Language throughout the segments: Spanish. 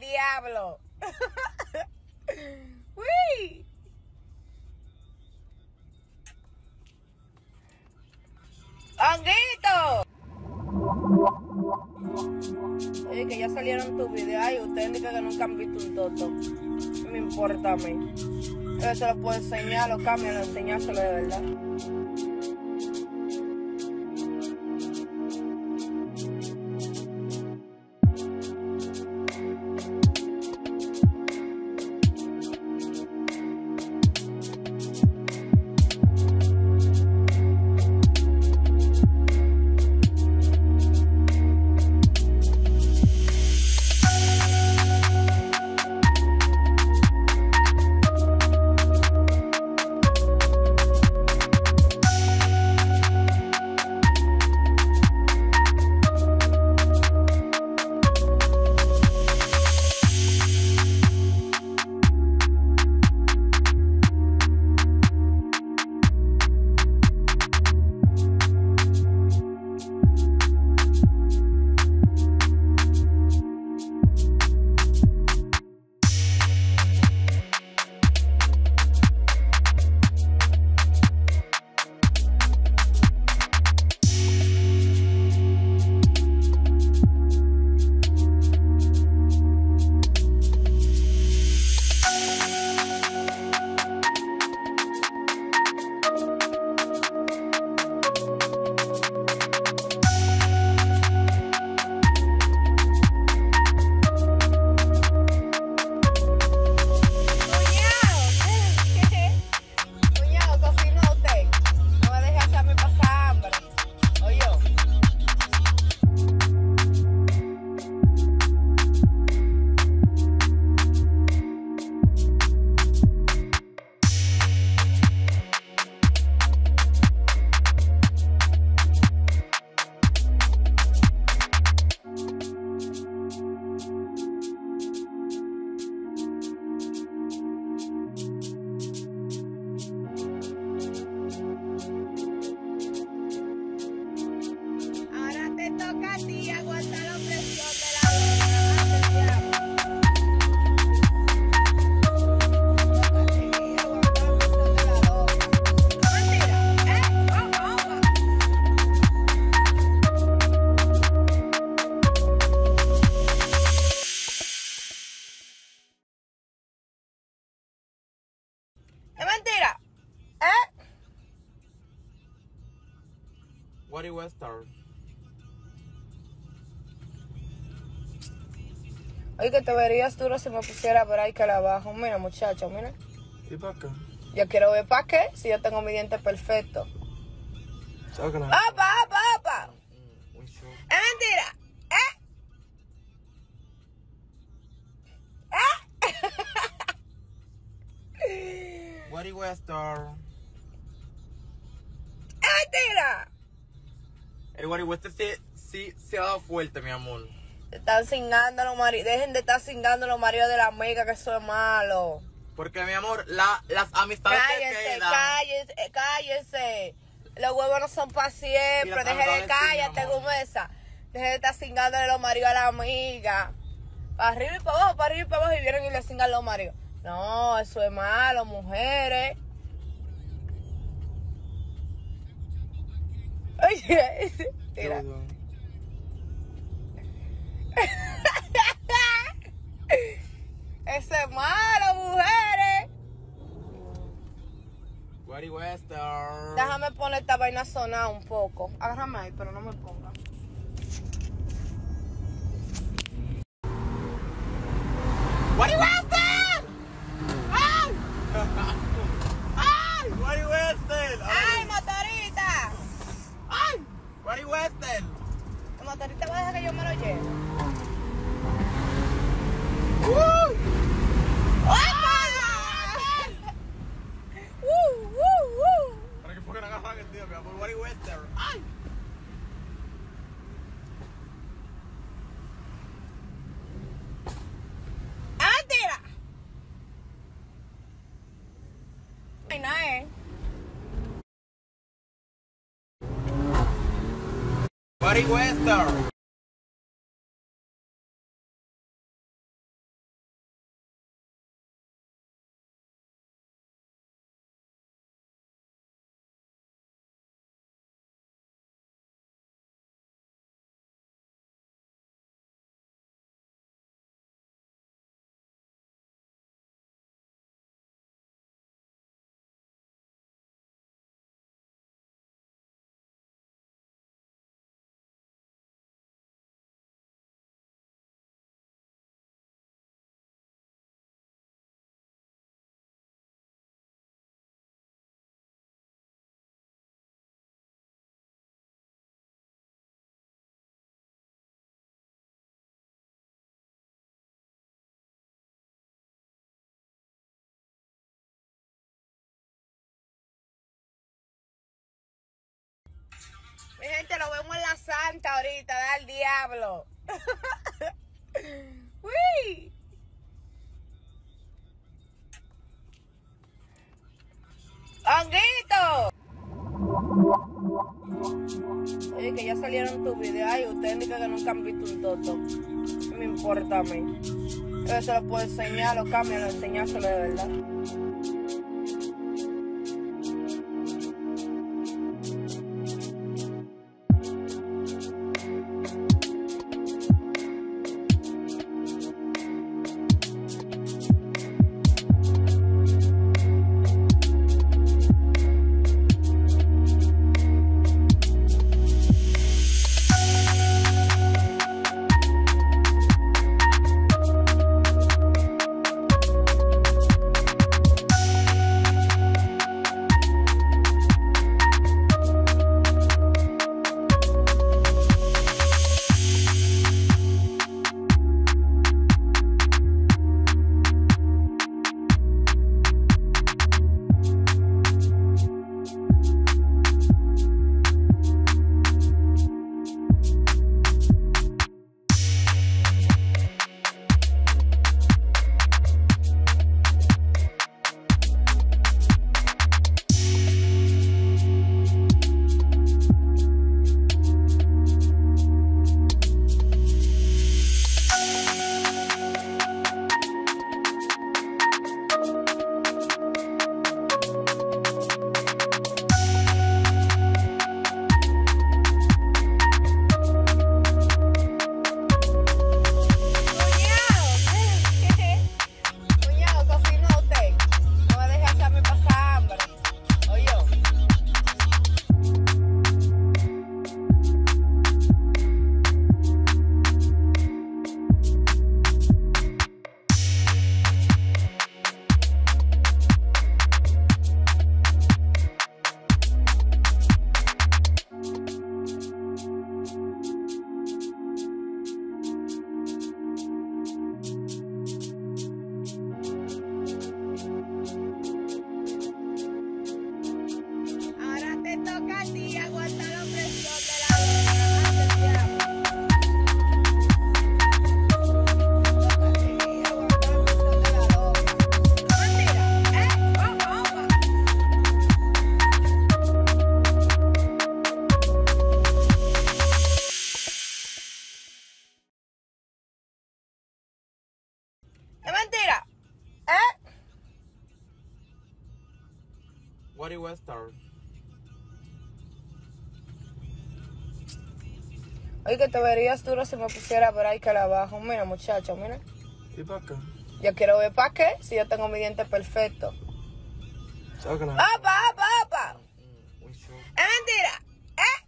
diablo. Uy. ¡Honguito! Oye, que ya salieron tus videos. Ay, ustedes dicen que nunca han visto un toto. ¿Qué me importa a mí? Yo se lo puedo enseñar, lo cambio, lo enseñárselo de verdad. Wari Western. Oye, que te verías duro si me pusiera por ahí que la abajo. Mira, muchacho, mira. ¿Y para acá? Yo quiero ver para qué si yo tengo mi diente perfecto. Sácala. ¡Apa, apa, apa! Mm, un show. ¡Es mentira! ¿Eh? Wari Western. ¡Es El Western sí, se ha dado fuerte, mi amor. Están cingando los maridos. Dejen de estar cingando los maridos de la amiga, que eso es malo. Porque, mi amor, la, las amistades que Cállense, quedan. cállense, eh, cállense. Los huevos no son para siempre. Dejen de cállate, gomesa. Dejen de estar cingándole los maridos a la amiga. Para arriba y para abajo, para arriba y para abajo. Y vienen y le cingan los maridos. No, eso es malo, mujeres. Oye, mira. Eso es malo, mujeres. Déjame poner esta vaina a sonar un poco. Agárrame ahí, pero no me ponga. El motorista va a dejar que yo me lo lleve. ¡Uy! ¡Opa! ¡Uh, uh, uh! Para que fueran a agarrar el tío, mi amor. Wari Western. ¡Ay! ¡Es mentira! Ay, no es. Wari Western. Nos vemos en la santa ahorita, da al diablo. Uy. ¡Honguito! Oye, que ya salieron tus videos. Ay, ustedes dicen que nunca han visto un toto. ¿Qué me importa a mí? Yo se lo puedo enseñar, lo cambian, lo enseñárselo de verdad. Do Western? Oye, que te verías duro si me pusiera por ahí que la abajo. Mira, muchacho, mira. ¿Y para acá? Yo quiero ver para qué si yo tengo mi diente perfecto. Sácala. ¡Opa, opa, opa! Mm. ¡Es mentira! ¿Eh?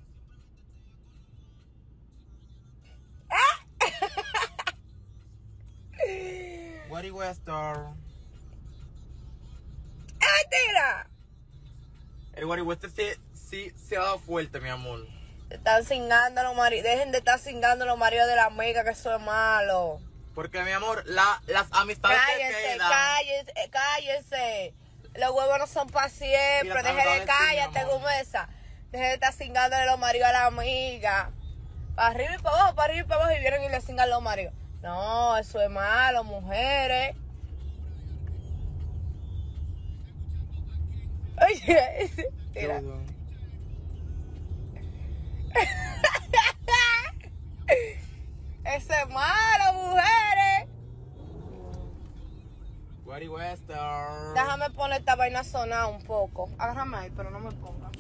What do Western? ¡Es mentira! El Western sí, se ha dado fuerte, mi amor. Están cingando los maridos. Dejen de estar cingando los maridos de la amiga, que eso es malo. Porque, mi amor, la, las amistades que Cállense, quedan... cállense, cállense. Los huevos no son para siempre. Mira, Deje de cállate. Gumesa. Deje de estar cingando los maridos a la amiga. Para arriba y para abajo, para arriba y para abajo. Y vienen y le cingan los maridos. No, eso es malo, mujeres. Oye. Todo. Eso es malo, mujeres. Déjame poner esta vaina a sonar un poco. Agárrame ahí, pero no me ponga.